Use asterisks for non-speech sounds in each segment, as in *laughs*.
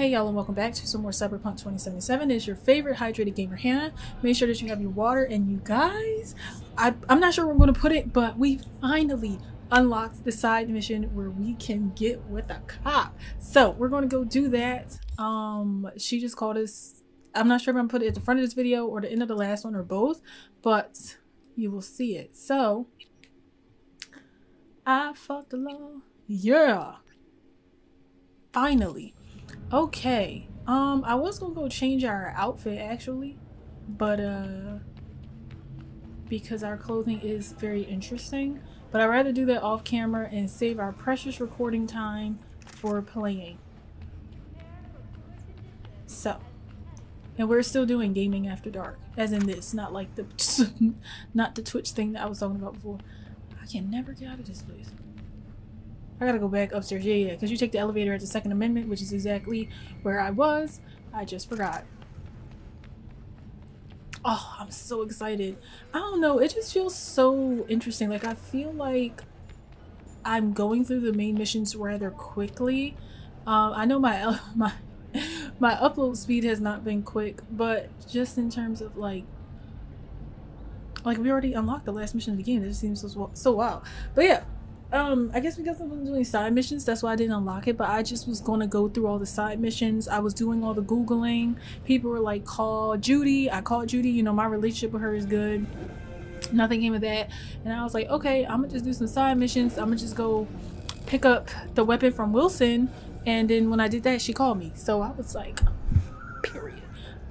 Hey y'all and welcome back to some more Cyberpunk 2077. It's your favorite hydrated gamer Hannah. Make sure that you have your water and you guys, I, I'm not sure where I'm going to put it, but we finally unlocked the side mission where we can get with a cop. So we're going to go do that. Um, She just called us. I'm not sure if I'm going to put it at the front of this video or the end of the last one or both, but you will see it. So I fucked the law. Yeah. Finally. Okay. Um, I was gonna go change our outfit actually, but uh, because our clothing is very interesting. But I'd rather do that off camera and save our precious recording time for playing. So, and we're still doing gaming after dark, as in this, not like the, *laughs* not the Twitch thing that I was talking about before. I can never get out of this place. I gotta go back upstairs. Yeah, yeah, because you take the elevator at the Second Amendment, which is exactly where I was. I just forgot. Oh, I'm so excited. I don't know. It just feels so interesting. Like, I feel like I'm going through the main missions rather quickly. Um, I know my *laughs* my my upload speed has not been quick, but just in terms of like like we already unlocked the last mission of the game. It just seems so so wild. But yeah, um i guess because i wasn't doing side missions that's why i didn't unlock it but i just was going to go through all the side missions. I was doing all the googling. People were like call judy. I called judy you know my relationship with her is good. Nothing came of that. And i was like okay i'm gonna just do some side missions. I'm gonna just go pick up the weapon from wilson. And then when i did that she called me. So i was like period.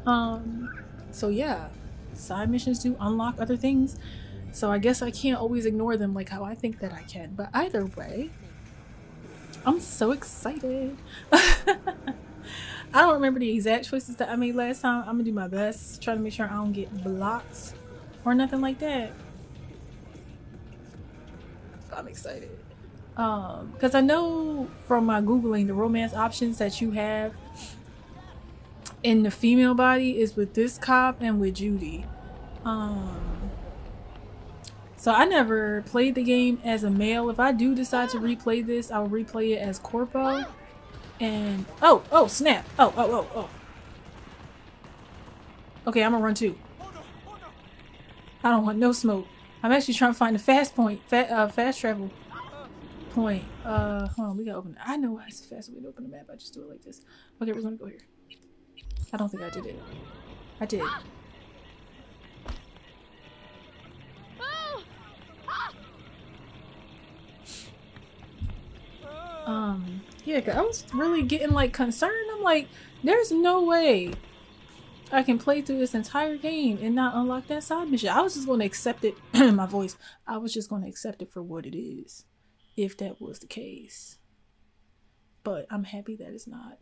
Um so yeah side missions do unlock other things so I guess I can't always ignore them like how I think that I can. But either way, I'm so excited. *laughs* I don't remember the exact choices that I made last time. I'm gonna do my best. Try to make sure I don't get blocked or nothing like that. I'm excited. Um, because I know from my Googling the romance options that you have in the female body is with this cop and with Judy. Um so I never played the game as a male. If I do decide to replay this, I'll replay it as Corpo. And oh, oh, snap. Oh, oh, oh, oh. Okay, I'm gonna run too. I don't want no smoke. I'm actually trying to find the fast point, fa uh, fast travel point. Uh, hold on, we gotta open it. I know why it's the fastest way to open the map. I just do it like this. Okay, we're gonna go here. I don't think I did it. I did. Um, yeah, I was really getting like concerned. I'm like, there's no way I can play through this entire game and not unlock that side mission. I was just going to accept it. *clears throat* my voice. I was just going to accept it for what it is, if that was the case. But I'm happy that it's not.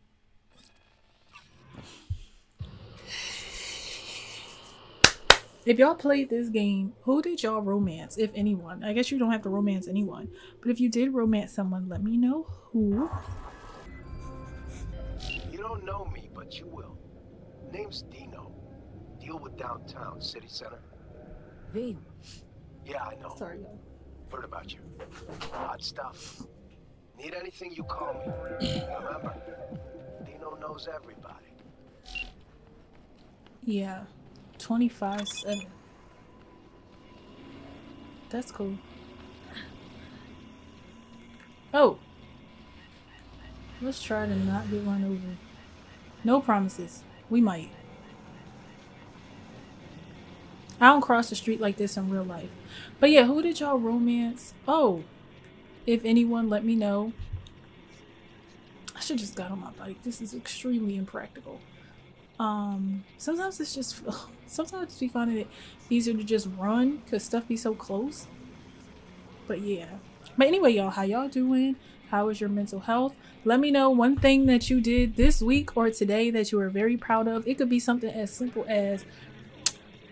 If y'all played this game, who did y'all romance, if anyone? I guess you don't have to romance anyone. But if you did romance someone, let me know who. You don't know me, but you will. Name's Dino. Deal with downtown, city center. V. Yeah, I know. Sorry, y'all. Heard about you. Odd stuff. Need anything, you call me. Remember, Dino knows everybody. Yeah. 25 7. That's cool. Oh! Let's try to not get run over. No promises. We might. I don't cross the street like this in real life. But yeah, who did y'all romance? Oh, if anyone, let me know. I should just got on my bike. This is extremely impractical. Um, sometimes it's just, *laughs* sometimes we find it easier to just run because stuff be so close. But yeah. But anyway, y'all, how y'all doing? How is your mental health? Let me know one thing that you did this week or today that you are very proud of. It could be something as simple as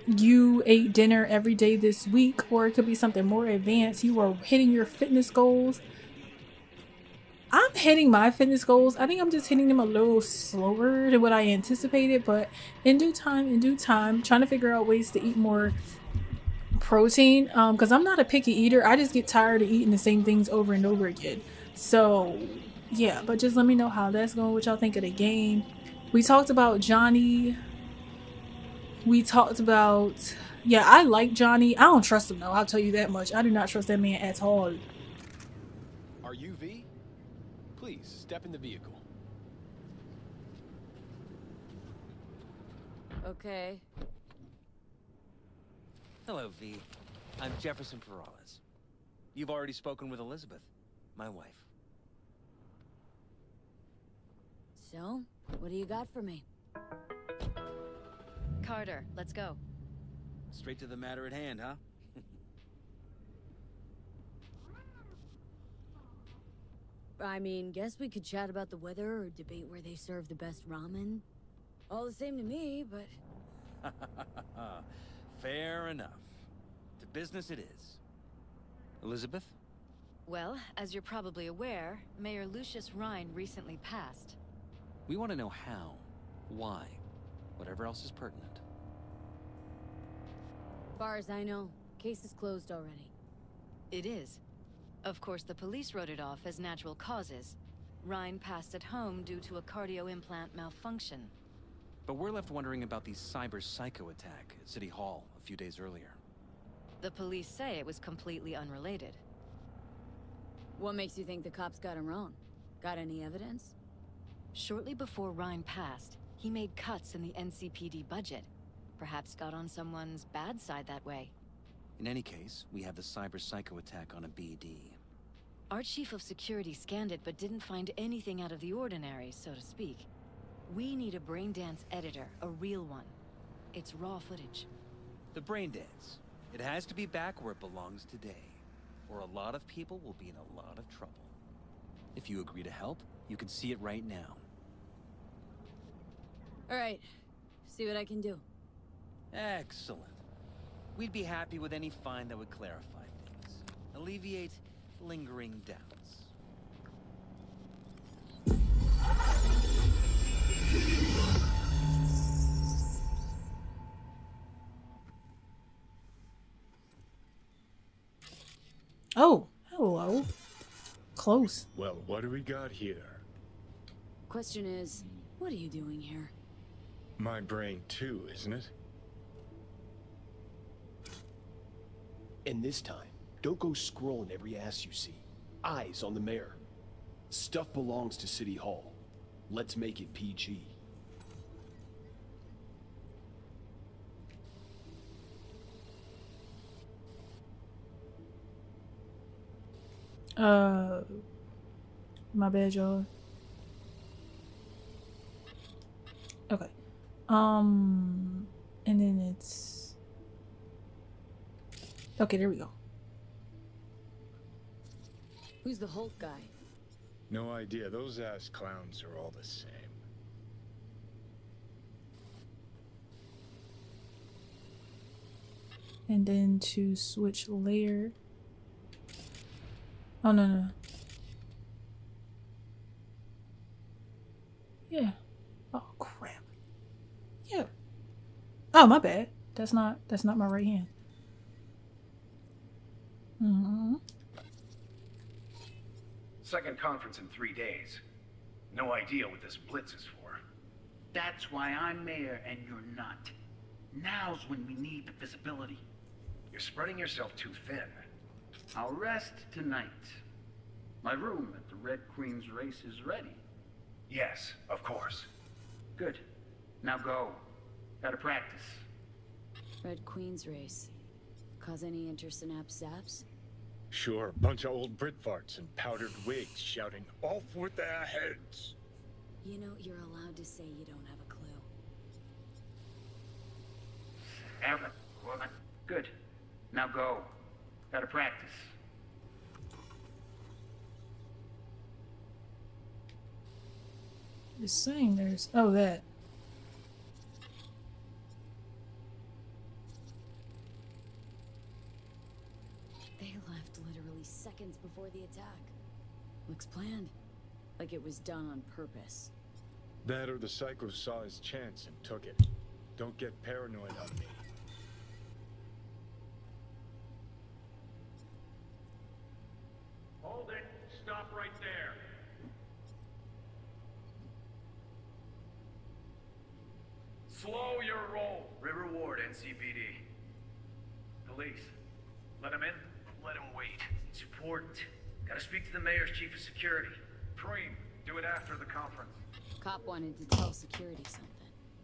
you ate dinner every day this week, or it could be something more advanced. You are hitting your fitness goals I'm hitting my fitness goals. I think I'm just hitting them a little slower than what I anticipated, but in due time, in due time, trying to figure out ways to eat more protein um because i'm not a picky eater i just get tired of eating the same things over and over again so yeah, but just let me know how that's going, what y'all think of the game. We talked about Johnny. We talked about yeah, I like Johnny. I don't trust him though, I'll tell you that much. I do not trust that man at all. Are you V? Please step in the vehicle. Okay. Hello, V. I'm Jefferson Peralez. You've already spoken with Elizabeth, my wife. So, what do you got for me? Carter, let's go. Straight to the matter at hand, huh? I mean, guess we could chat about the weather or debate where they serve the best ramen. All the same to me, but... *laughs* Fair enough. To business it is. Elizabeth? Well, as you're probably aware, Mayor Lucius Rhyne recently passed. We want to know how, why, whatever else is pertinent. Far as I know, case is closed already. It is. Of course, the police wrote it off as natural causes. Rhyne passed at home due to a cardio implant malfunction. But we're left wondering about the cyber psycho attack at City Hall a few days earlier. The police say it was completely unrelated. What makes you think the cops got him wrong? Got any evidence? Shortly before Rhyne passed, he made cuts in the NCPD budget. Perhaps got on someone's bad side that way. In any case, we have the cyber psycho attack on a BD. Our chief of security scanned it but didn't find anything out of the ordinary, so to speak. We need a Braindance editor, a real one. It's raw footage. The Braindance. It has to be back where it belongs today, or a lot of people will be in a lot of trouble. If you agree to help, you can see it right now. Alright, see what I can do. Excellent. We'd be happy with any find that would clarify things. Alleviate lingering doubts. Oh, hello. Close. Well, what do we got here? Question is, what are you doing here? My brain too, isn't it? And this time, don't go scrolling every ass you see. Eyes on the mayor. Stuff belongs to City Hall. Let's make it PG. Uh, my bad, y'all. Okay. Um, and then it's okay. There we go. Who's the Hulk guy? No idea. Those ass clowns are all the same. And then to switch layer. Oh no no. Yeah. Oh crap. Yeah. Oh my bad. That's not that's not my right hand. Mm-hmm. Second conference in three days. No idea what this blitz is for. That's why I'm mayor and you're not. Now's when we need the visibility. You're spreading yourself too thin. I'll rest tonight. My room at the Red Queen's race is ready. Yes, of course. Good. Now go. Gotta practice. Red Queen's race. Cause any intersynapse zaps? Sure, a bunch of old Brit farts in powdered wigs shouting, off with their heads! You know, you're allowed to say you don't have a clue. Evan, woman. Good. Now go. Gotta practice. Just saying there's oh that. They left literally seconds before the attack. Looks planned. Like it was done on purpose. That or the psycho saw his chance and took it. Don't get paranoid on me. Hold it. Stop right there. Slow your roll. River Ward, NCPD. Police. Let him in? Let him wait. It's important. Gotta speak to the mayor's chief of security. Preem, do it after the conference. Cop wanted to tell security something.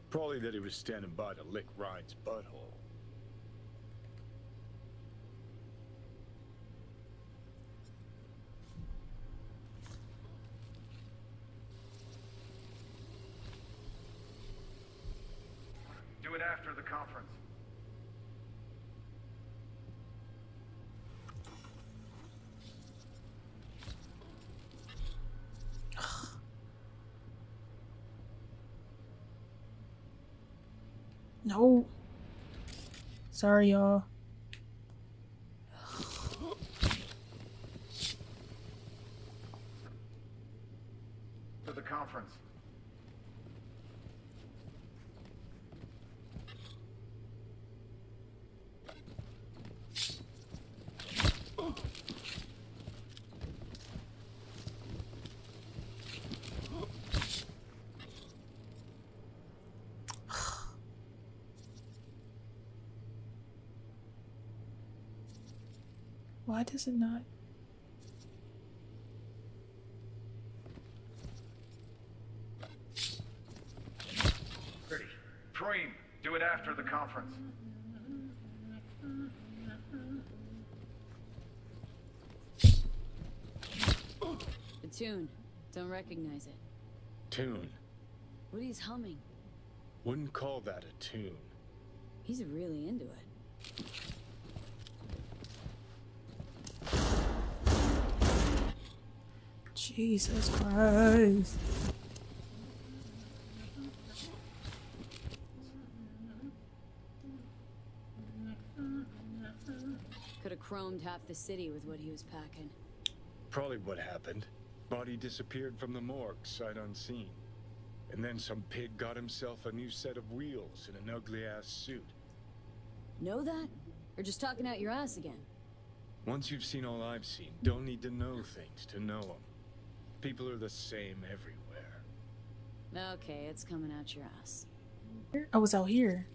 Probably that he was standing by to lick Rhyne's butthole. Do it after the conference. No. Sorry, y'all. For the conference. Does it not? Pretty. Preem, do it after the conference. The tune. Don't recognize it. Tune. What he's humming. Wouldn't call that a tune. He's really into it. Jesus Christ. Could have chromed half the city with what he was packing. Probably what happened. Body disappeared from the morgue, sight unseen. And then some pig got himself a new set of wheels and an ugly-ass suit. Know that? Or just talking out your ass again? Once you've seen all I've seen, don't need to know things to know them. People are the same everywhere. Okay, it's coming out your ass. I was out here.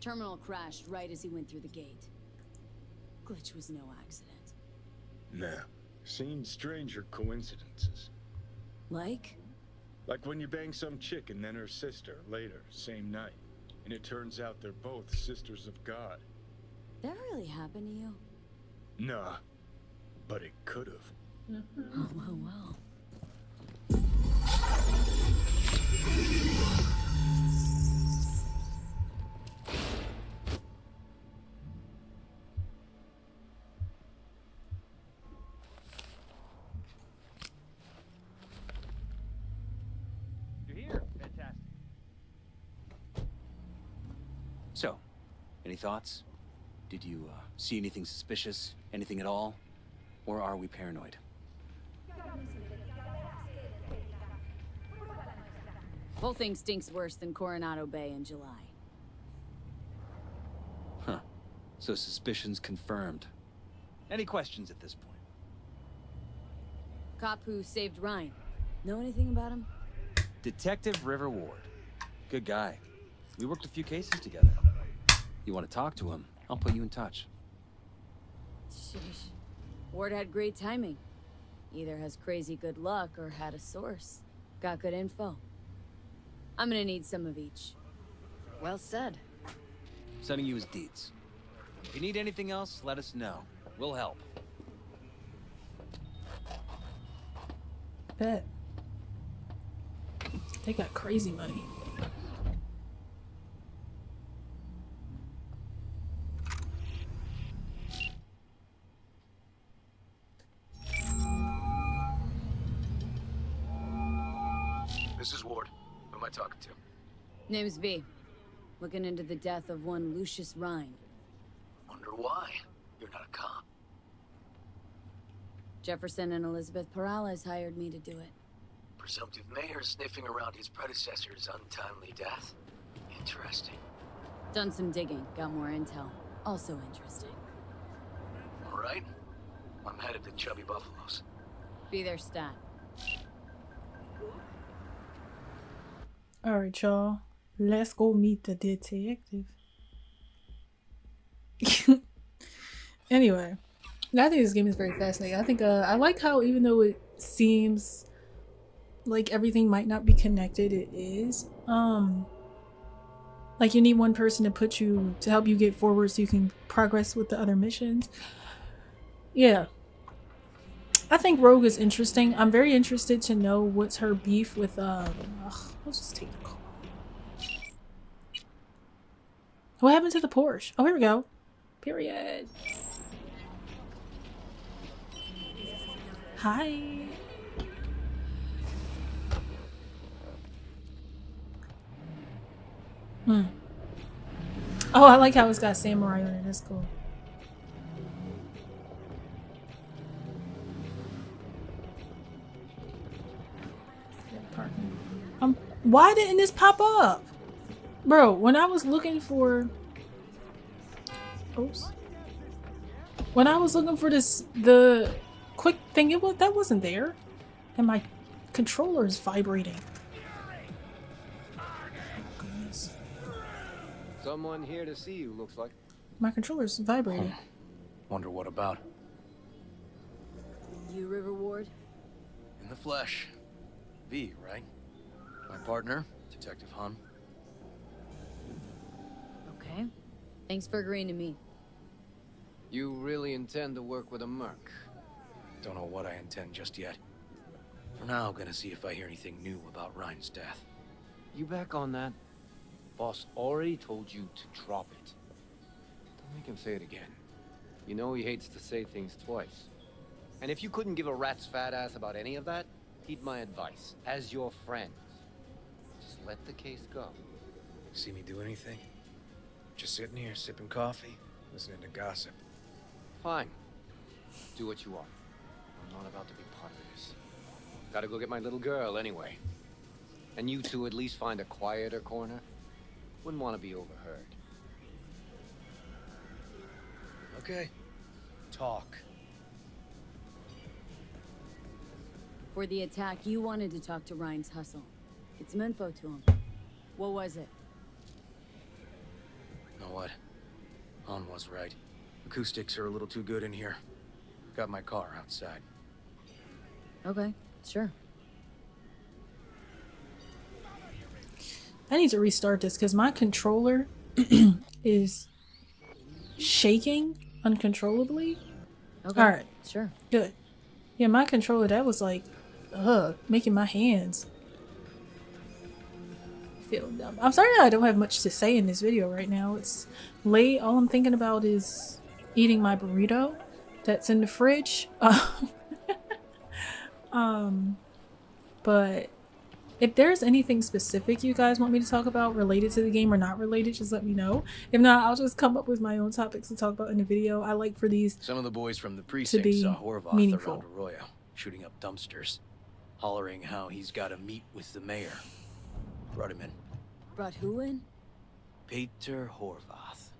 Terminal crashed right as he went through the gate. Glitch was no accident. Nah. Seen stranger coincidences. Like? Like when you bang some chick and then her sister later, same night. And it turns out they're both sisters of God. That really happened to you? Nah. But it could've. Oh, well, well. You're here. Fantastic. So, any thoughts? Did you uh, see anything suspicious? Anything at all? Or are we paranoid? Whole thing stinks worse than Coronado Bay in July. Huh. So suspicions confirmed. Any questions at this point? Cop who saved Rhyne. Know anything about him? Detective River Ward. Good guy. We worked a few cases together. You want to talk to him? I'll put you in touch. Sheesh. Ward had great timing. Either has crazy good luck or had a source. Got good info. I'm gonna need some of each. Well said. Sending you his deeds. If you need anything else, let us know. We'll help. Bet. They got crazy money. Name's V. Looking into the death of one Lucius Rhyne. Wonder why. You're not a cop. Jefferson and Elizabeth Peralez hired me to do it. Presumptive mayor sniffing around his predecessor's untimely death. Interesting. Done some digging, got more intel. Also interesting. All right. I'm headed to Chubby Buffaloes. Be there, stat. Alright, y'all. Let's go meet the detective. *laughs* anyway, I think this game is very fascinating. I think uh, I like how even though it seems like everything might not be connected, it is. Um, like you need one person to put you to help you get forward so you can progress with the other missions. Yeah. I think Rogue is interesting. I'm very interested to know what's her beef with um ugh, let's just take the call. What happened to the Porsche? Oh here we go. Period. Hi. Hmm. Oh, I like how it's got samurai on it. That's cool. Um, why didn't this pop up? Bro, when I was looking for... Oops. When I was looking for this, the quick thing, it was, that wasn't there. And my controller is vibrating. Someone here to see you, looks like. My controller's vibrating. Hmm. Wonder what about? You, River Ward? In the flesh. V, right? My partner, Detective Han. Thanks for agreeing to meet. You really intend to work with a merc? Don't know what I intend just yet. For now, I'm gonna see if I hear anything new about Rhyne's death. You back on that? Boss already told you to drop it. Don't make him say it again. You know he hates to say things twice. And if you couldn't give a rat's fat ass about any of that, heed my advice. As your friend, just let the case go. See me do anything? Just sitting here, sipping coffee, listening to gossip. Fine. Do what you want. I'm not about to be part of this. Gotta go get my little girl anyway. And you two at least find a quieter corner. Wouldn't want to be overheard. Okay. Talk. For the attack, you wanted to talk to Rhyne's hustle. Get some info to him. What was it? Know what? Han was right. Acoustics are a little too good in here. Got my car outside. Okay, sure. I need to restart this because my controller *clears throat* is shaking uncontrollably. Okay. All right, Sure. good. Yeah, my controller that was like, ugh, making my hands feel dumb. I'm sorry I don't have much to say in this video right now. It's late. All I'm thinking about is eating my burrito that's in the fridge. *laughs* um, but if there's anything specific you guys want me to talk about related to the game or not related, just let me know. If not, I'll just come up with my own topics to talk about in the video. I like for these Some of the boys from the precinct be saw Horvath meaningful. around Arroyo, shooting up dumpsters, hollering how he's got to meet with the mayor. Brought him in. Brought who in? Peter Horvath,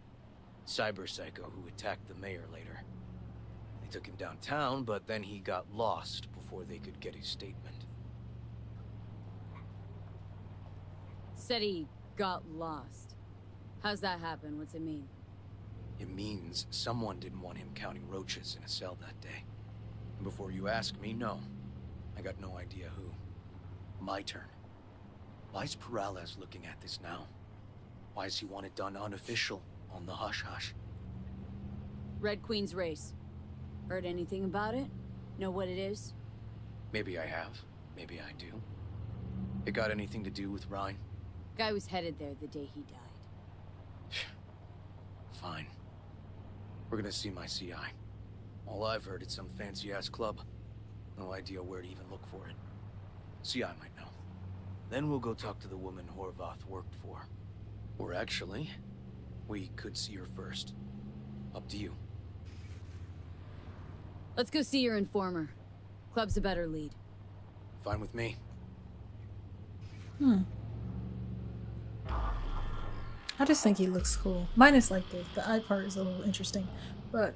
cyber psycho who attacked the mayor later. They took him downtown, but then he got lost before they could get his statement. Said he got lost. How's that happen? What's it mean? It means someone didn't want him counting roaches in a cell that day. And before you ask me, no. I got no idea who. My turn. Why's Peralez looking at this now? Why does he want it done unofficial, on the hush-hush? Red Queen's race. Heard anything about it? Know what it is? Maybe I have. Maybe I do. It got anything to do with Rhyne? Guy was headed there the day he died. *sighs* Fine. We're gonna see my CI. All I've heard is some fancy-ass club. No idea where to even look for it. CI might know. Then we'll go talk to the woman Horvath worked for. Or actually, we could see her first. Up to you. Let's go see your informer. Club's a better lead. Fine with me. Hmm. I just think he looks cool. Minus like the the eye part is a little interesting, but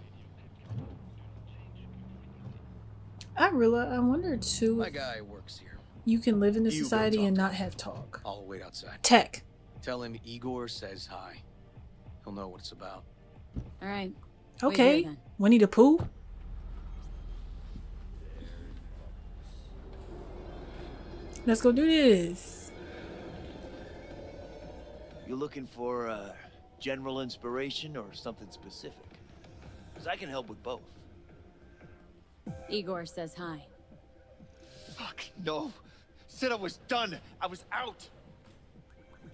I realize I wonder too. My guy works here. You can live in this You society and not have talk. I'll wait outside. Tech. Tell him Igor says hi. He'll know what it's about. All right. Okay. here, then. Winnie the Pooh. Let's go do this. You looking for uh, general inspiration or something specific? Because I can help with both. Igor says hi. Fuck, no. Said I was done. I was out.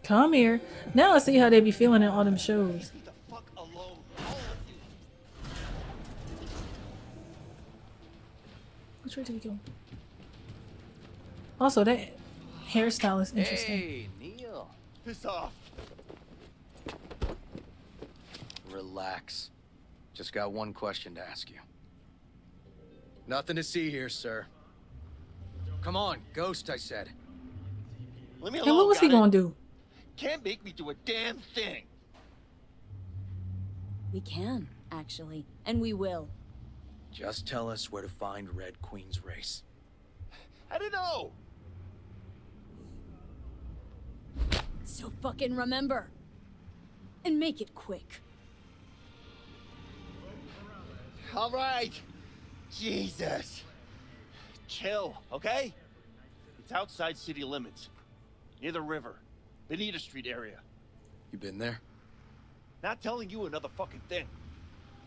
Come here. Now I see how they be feeling in all them shows. Leave the fuck alone. All of you. Which way did we go? Also, that hairstyle is interesting. Hey, Neil. Piss off. Relax. Just got one question to ask you. Nothing to see here, sir. Come on, ghost, I said. Leave me And alone. what was he it? gonna do? Can't make me do a damn thing. We can, actually. And we will. Just tell us where to find Red Queen's race. I don't know. So fucking remember. And make it quick. All right. Jesus. Chill, okay? It's outside city limits. Near the river. Bonita Street area. You been there? Not telling you another fucking thing.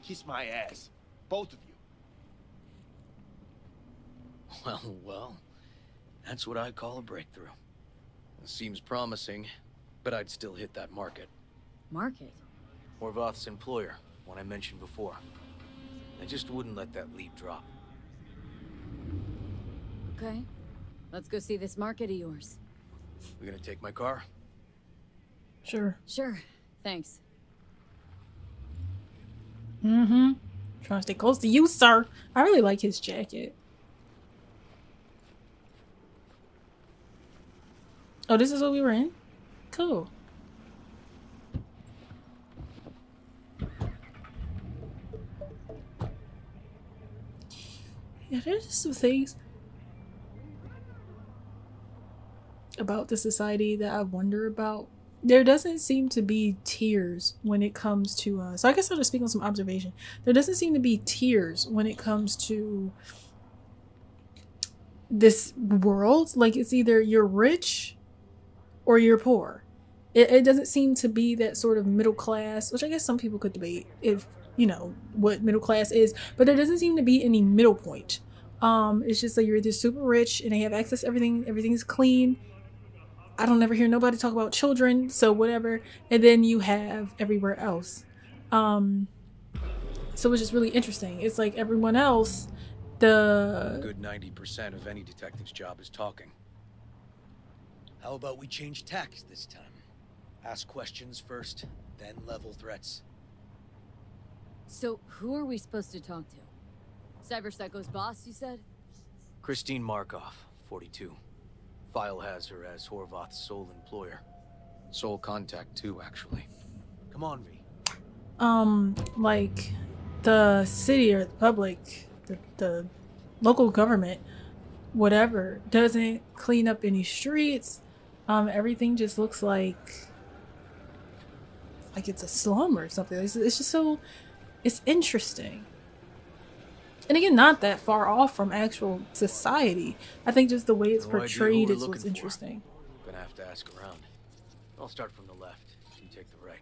Kiss my ass. Both of you. *laughs* Well, well. That's what I call a breakthrough. It seems promising, but I'd still hit that Markov. Markov. Horvath's employer, one I mentioned before. I just wouldn't let that lead drop. Okay. Let's go see this Markov of yours. We gonna take my car? Sure. Sure. Thanks. Mm-hmm. Trying to stay close to you, sir. I really like his jacket. Oh, this is what we were in? Cool. Yeah, there's just some things about the society that I wonder about. There doesn't seem to be tears when it comes to. Uh, so I guess I'll just speak on some observation. There doesn't seem to be tears when it comes to this world. Like it's either you're rich or you're poor. It, it doesn't seem to be that sort of middle class, which I guess some people could debate if you know what middle class is, but there doesn't seem to be any middle point. Um, it's just like you're either super rich and they have access to everything, everything's clean. I don't ever hear nobody talk about children, so whatever. And then you have everywhere else. Um, so it's just really interesting. It's like everyone else, A the good 90% of any detective's job is talking. How about we change tacks this time? Ask questions first, then level threats. So, who are we supposed to talk to? Cyber Psycho's boss, you said? Christine Markov, 42. File has her as Horvath's sole employer. Sole contact, too, actually. Come on, V. um like the city or the public the, the local government whatever doesn't clean up any streets um everything just looks like like it's a slum or something it's, it's just so it's interesting and again not that far off from actual society i think just the way it's No portrayed we're is what's looking for. interesting Gonna have to ask around. I'll start from the left. You take the right.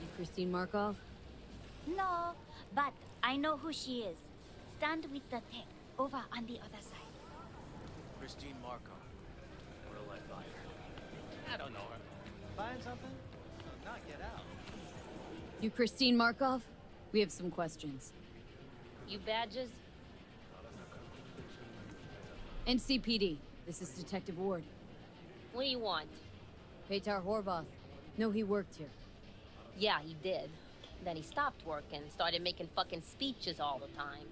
You Christine Markov? No, but I know who she is. Stand with the tech over on the other side. Christine Markov. Where'll I find her? I don't know her. Find something? No, not get out. You Christine Markov? We have some questions. You badges? NCPD. This is Detective Ward. What do you want? Petar Horvath. No, he worked here. Yeah, he did. Then he stopped working, started making fucking speeches all the time.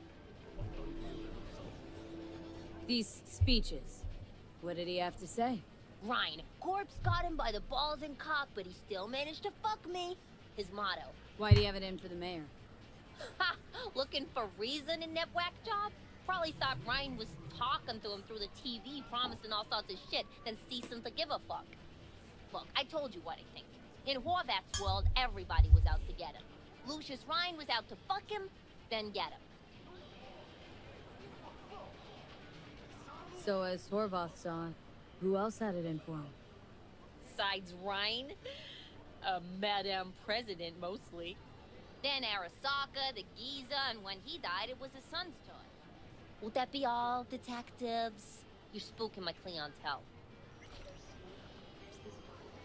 These speeches. What did he have to say? Rhyne, corpse got him by the balls and cock, but he still managed to fuck me. His motto. Why'd he have it in for the mayor? Ha! Looking for reason in that whack job? Probably thought Rhyne was talking to him through the TV, promising all sorts of shit, then ceasing to give a fuck. Look, I told you what I think. In Horvath's world, everybody was out to get him. Lucius Rhyne was out to fuck him, then get him. So as Horvath saw it, who else had it in for him? Besides Rhyne, uh, a Madame President mostly. Then Arasaka, the Giza, and when he died, it was his son's toy. Would that be all, detectives? You're spooking my clientele.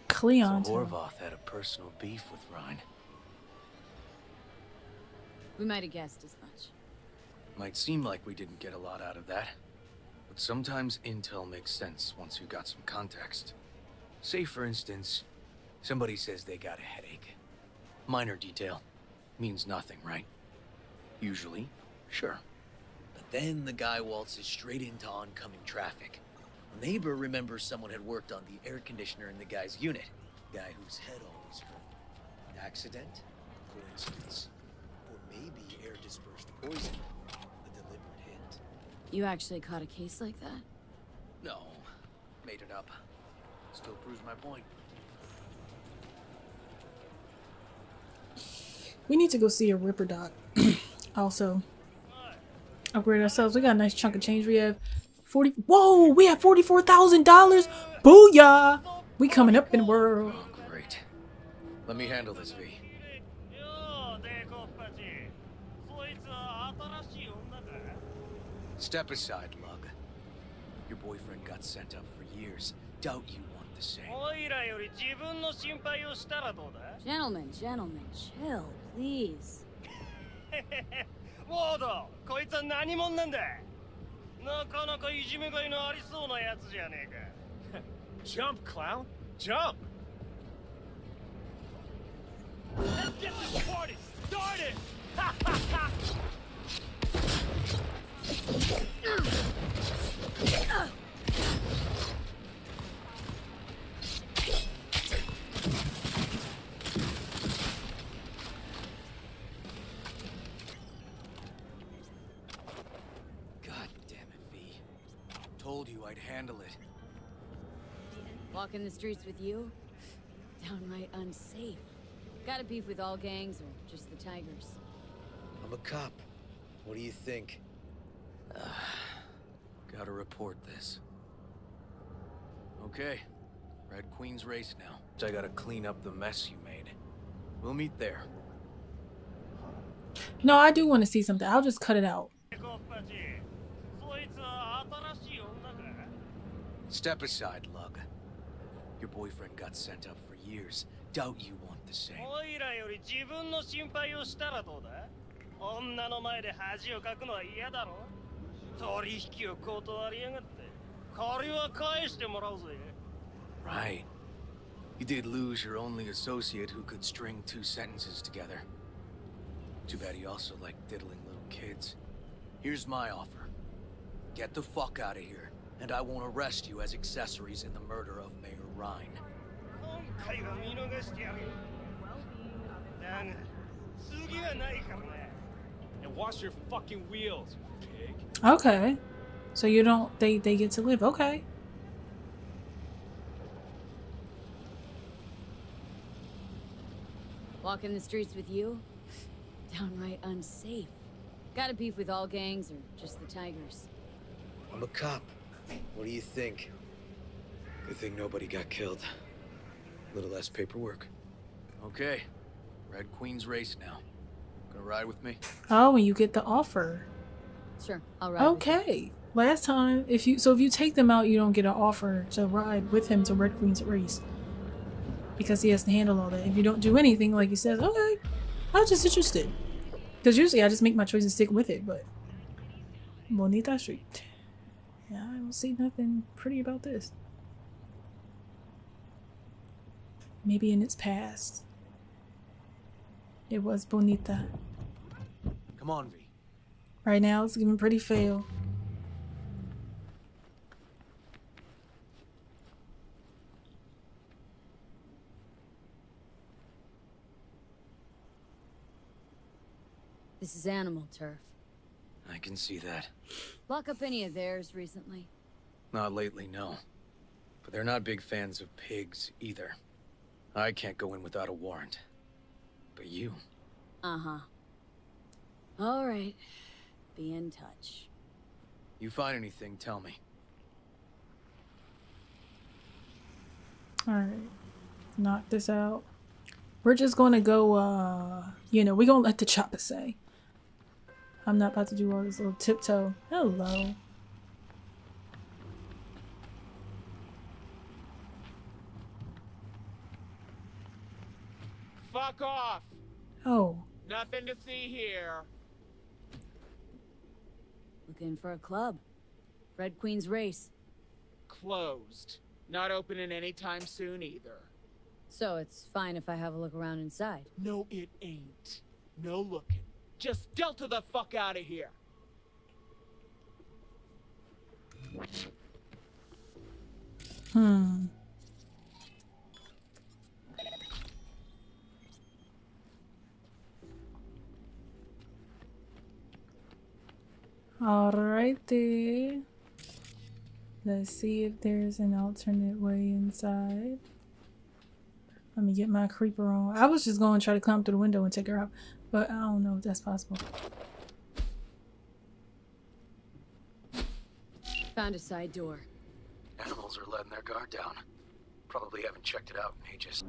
Cleon. So Horvath had a personal beef with Rhyne. We might have guessed as much. Might seem like we didn't get a lot out of that. Sometimes intel makes sense once you got some context. Say, for instance, somebody says they got a headache. Minor detail. Means nothing, right? Usually, sure. But then the guy waltzes straight into oncoming traffic. Neighbor remembers someone had worked on the air conditioner in the guy's unit. Guy whose head always hurt. Accident? Coincidence? Or maybe air dispersed poison? A deliberate hit? You actually caught a case like that? No. Made it up. Still proves my point. We need to go see a Ripper Doc. *clears throat* also, upgrade ourselves. We got a nice chunk of change. We have 40. Whoa, we have $44,000. Booyah. We coming up in the world. Oh, great. Let me handle this, V. Step aside, Lug. Your boyfriend got sent up for years. Doubt you want the same. Gentlemen, gentlemen, chill, please. *laughs* ウォードこいつは何者なんだなかなかいじめがいのありそうなやつじゃねえか Jump, *laughs* clown! Jump! Let's get this party started! Handle it. Walking the streets with you? Downright unsafe. Got a beef with all gangs or just the Tigers? I'm a cop. What do you think? *sighs* Gotta report this. Okay. Red Queen's race now. I gotta clean up the mess you made. We'll meet there. No, I do want to see something. I'll just cut it out. そいつは新しい女か Step aside, Lug. Your boyfriend got sent up for years. Doubt you want the same. おいらより自分の心配をしたらどうだ女の前で恥をかくのは嫌だろ Right. You did lose your only associate who could string two sentences together. Too bad he also liked diddling little kids. Here's my offer. Get the fuck out of here and I won't arrest you as accessories in the murder of Mayor Rhyne. And wash your fucking wheels. Okay. So you don't they they get to live. Okay. Walking the streets with you? *laughs* Downright unsafe. Got a beef with all gangs or just the Tigers? I'm a cop. What do you think? Good thing nobody got killed. A little less paperwork. Okay. Red Queen's race now. Gonna ride with me? Oh, and you get the offer. Sure, I'll ride. Okay. Last time, if you so if you take them out, you don't get an offer to ride with him to Red Queen's race because he has to handle all that. If you don't do anything, like he says, okay, I'm just interested. Because usually I just make my choice and stick with it. But Bonita Street, yeah, I don't see nothing pretty about this. Maybe in its past, it was Bonita. Come on, V. Right now, it's giving pretty fail. This is animal turf. I can see that. Lock up any of theirs recently? Not lately, no. But they're not big fans of pigs, either. I can't go in without a warrant. But you... Uh-huh. All right. Be in touch. You find anything, tell me. Alright. Knock this out. We're just gonna go, uh, you know, we're gonna let the chopper say. I'm not about to do all this little tiptoe. Hello. Fuck off! Oh. Nothing to see here. Looking for a club. Red Queen's Race. Closed. Not opening anytime soon either. So it's fine if I have a look around inside. No, it ain't. No looking. Just delta the fuck out of here. Hmm. Alrighty. Let's see if there's an alternate way inside. Let me get my creeper on. I was just going to try to climb through the window and take her out, but I don't know if that's possible. Found a side door. Animals are letting their guard down. Probably haven't checked it out in ages.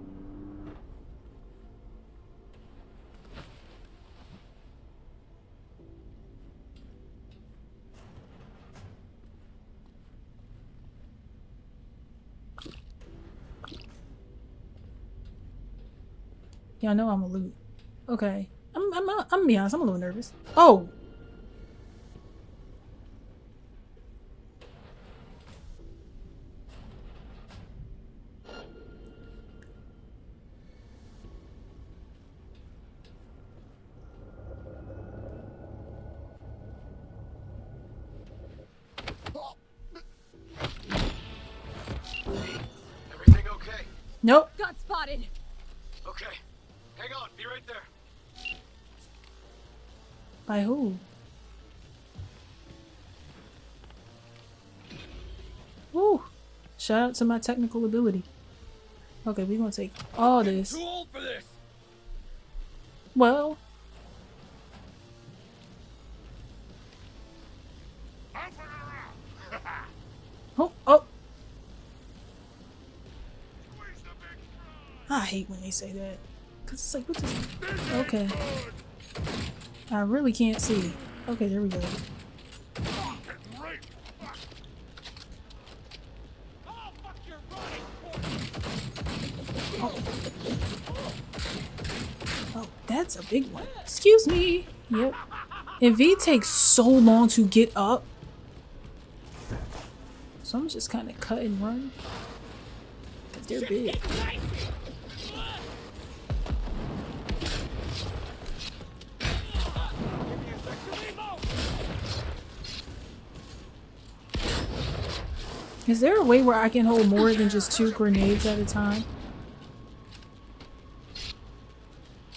Y'all know I'm a loot. Okay. I'm, I'm, I'm gonna be honest, I'm a little nervous. Oh! Shout out to my technical ability. Okay, we're gonna take all this. Too old for this. Well, *laughs* oh, oh. I hate when they say that. Cause it's like, what the? Okay. I really can't see. Okay, there we go. Oh, that's a big one. Excuse me. Yep. And V takes so long to get up. So I'm just kind of cut and run. Cause they're big. Is there a way where I can hold more than just two grenades at a time?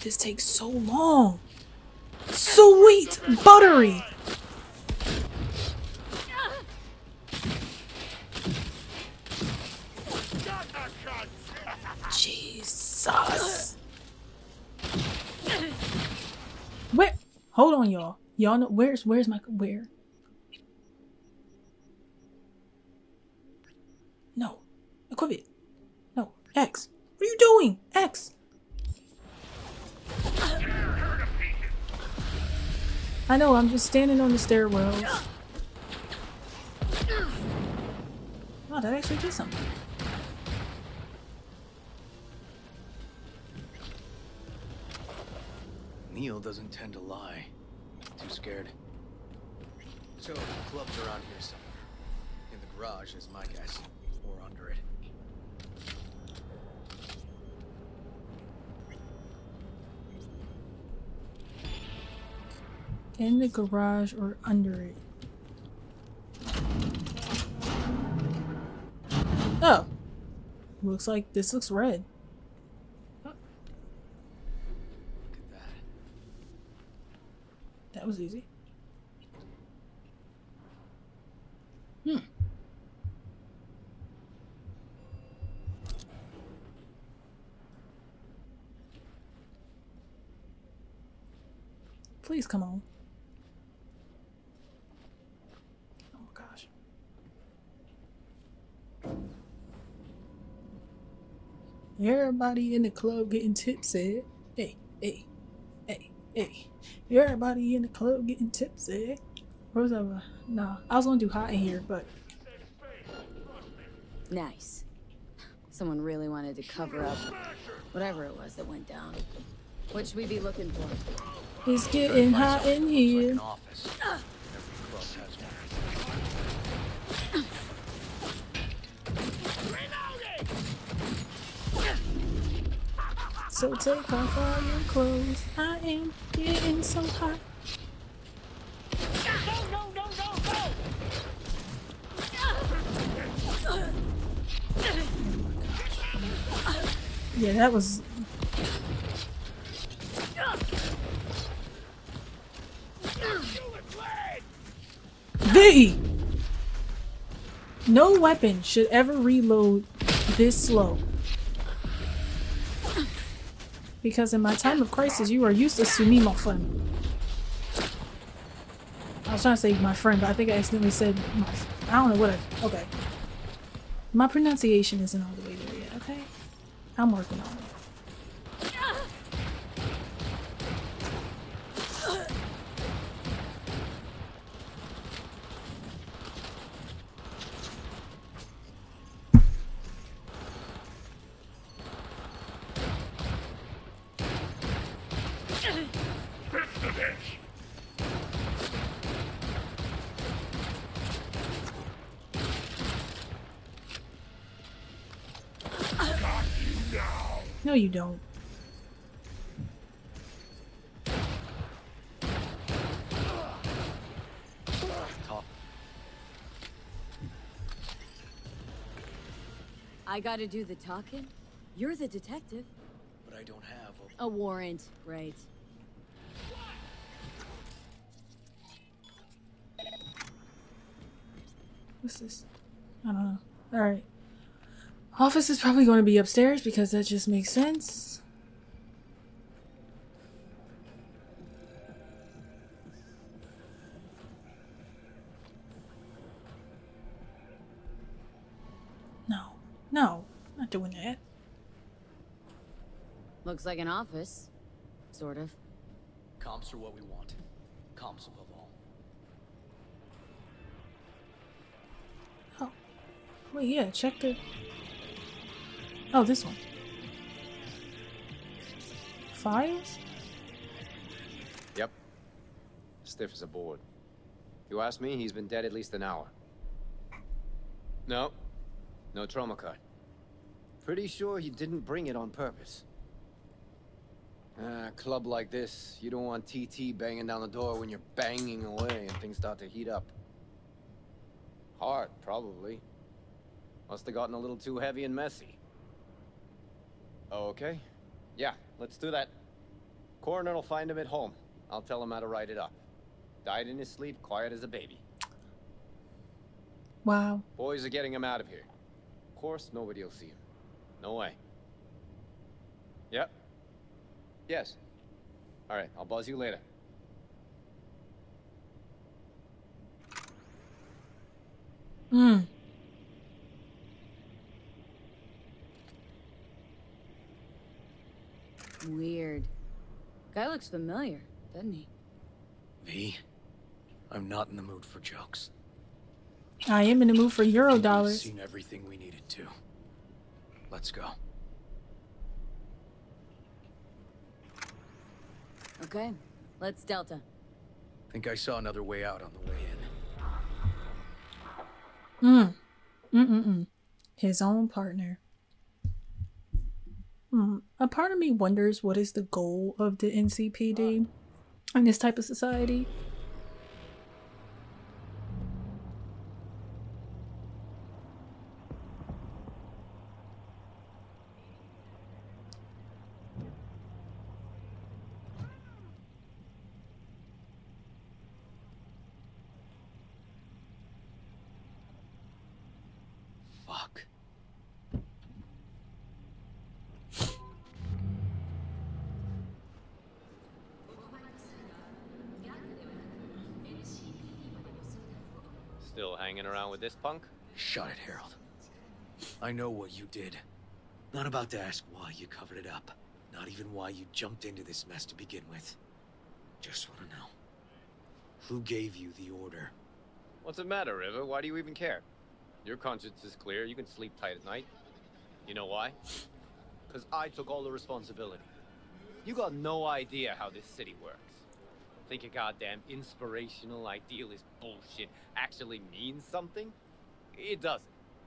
This takes so long. Sweet buttery. Jesus. Where? Hold on, y'all. Y'all know where's where's my where? No. Equip it. No. X. What are you doing? X. I know, I'm just standing on the stairwells. Oh, that actually did something. Neil doesn't tend to lie. Too scared. So, the club's around here somewhere. In the garage is my guess. Or under it. In the garage or under it. Oh. Looks like this looks red. Look at that. That was easy. Hmm. Please come on. Oh my gosh. Everybody in the club getting tipsy. Hey, hey, hey, hey. Everybody in the club getting tipsy. What was that? Nah, I was gonna do hot in here, but Nice. Someone really wanted to cover up whatever it was that went down. What should we be looking for? it's getting hot in here. Office. So take off all your clothes. I am getting so hot. Yeah, that was. V! No weapon should ever reload this slow. Because in my time of crisis, you are useless to me, my friend. I was trying to say my friend, but I think I accidentally said my. I don't know what I. Okay. My pronunciation isn't all the way there yet, okay? I'm working on it. No, you don't. I gotta do the talking? You're the detective. But I don't have A warrant, right. What's this? I don't know. Alright. Office is probably going to be upstairs because that just makes sense. No. No. Not doing that. Looks like an office. Sort of. Comps are what we want. Comps above all. Oh. Wait, yeah, check the... Oh, this one. Files? Yep. Stiff as a board. You ask me, he's been dead at least an hour. No. No trauma card. Pretty sure he didn't bring it on purpose. A club like this, you don't want TT banging down the door when you're banging away and things start to heat up. Heart, probably. Must have gotten a little too heavy and messy. Okay. Yeah, let's do that. Coroner will find him at home. I'll tell him how to write it up. Died in his sleep, quiet as a baby. Wow. Boys are getting him out of here. Of course, nobody will see him. No way. Yep. Yes. All right, I'll buzz you later. Hmm. Weird. Guy looks familiar, doesn't he? V, I'm not in the mood for jokes. I am in the mood for Euro dollars. We've seen everything we needed to. Let's go. Okay, let's Delta. Think I saw another way out on the way in. Mm. Mm-mm-mm. His own partner. Hmm. A part of me wonders what is the goal of the NCPD in this type of society. Still hanging around with this punk? Shut it, Harold. I know what you did. Not about to ask why you covered it up. Not even why you jumped into this mess to begin with. Just want to know. Who gave you the order? What's the matter, River? Why do you even care? Your conscience is clear. You can sleep tight at night. You know why? Because I took all the responsibility. You got no idea how this city works. Think your goddamn inspirational, idealist bullshit actually means something? It doesn't.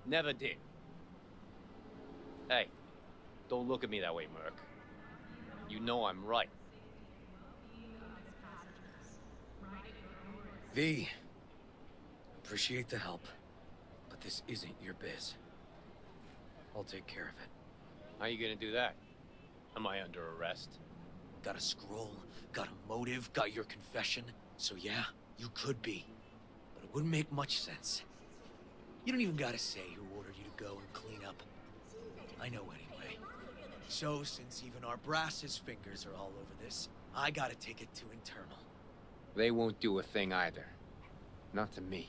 Never did. Hey, don't look at me that way, Merc. You know I'm right. V. Appreciate the help, but this isn't your biz. I'll take care of it. How you gonna do that? Am I under arrest? Got a scroll, got a motive, got your confession. So yeah, you could be. But it wouldn't make much sense. You don't even gotta say who ordered you to go and clean up. I know anyway. So, since even our brass's fingers are all over this, I gotta take it to internal. They won't do a thing either. Not to me.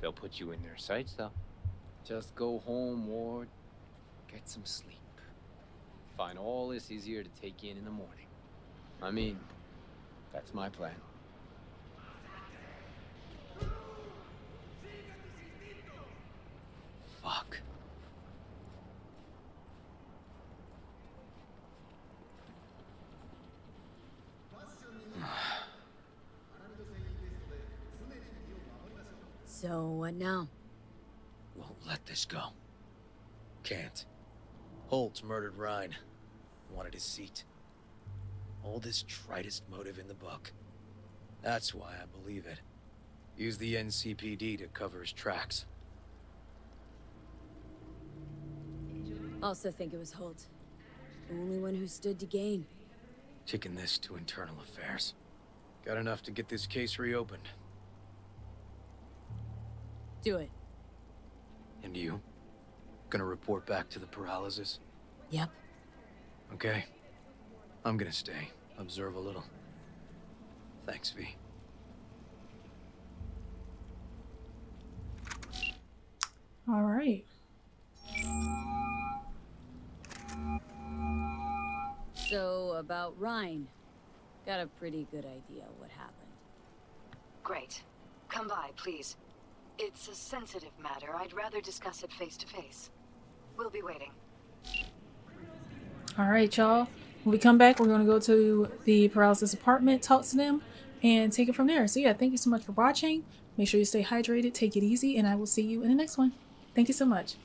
They'll put you in their sights, though. Just go home, Ward. Get some sleep. Find all this easier to take in in the morning. I mean, that's my plan. Fuck. So, what now? Won't let this go. Can't. Holt murdered Rhyne. Wanted his seat. Oldest, tritest motive in the book. That's why I believe it. Use the NCPD to cover his tracks. Also think it was Holt. The only one who stood to gain. Kicking this to internal affairs. Got enough to get this case reopened. Do it. And you? Gonna report back to the Peralezes? Yep. Okay. I'm gonna stay. Observe a little. Thanks, V. All right. So, about Rhyne. Got a pretty good idea what happened. Great. Come by, please. It's a sensitive matter. I'd rather discuss it face to face. We'll be waiting. All right, y'all. When we come back, we're going to go to the Peralezes apartment, talk to them, and take it from there. So, yeah, thank you so much for watching. Make sure you stay hydrated, take it easy, and I will see you in the next one. Thank you so much.